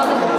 감사합니다.